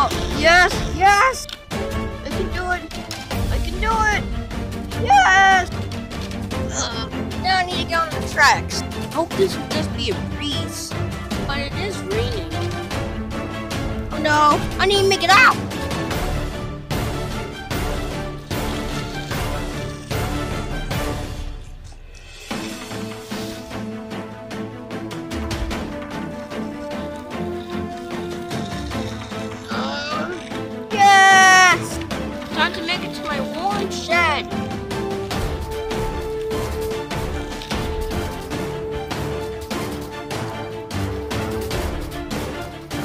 Oh, yes, yes! I can do it! I can do it! Yes! Ugh. Now I need to get on the tracks. I hope this will just be a breeze. But it is raining. Oh no, I need to make it out! my warm shed.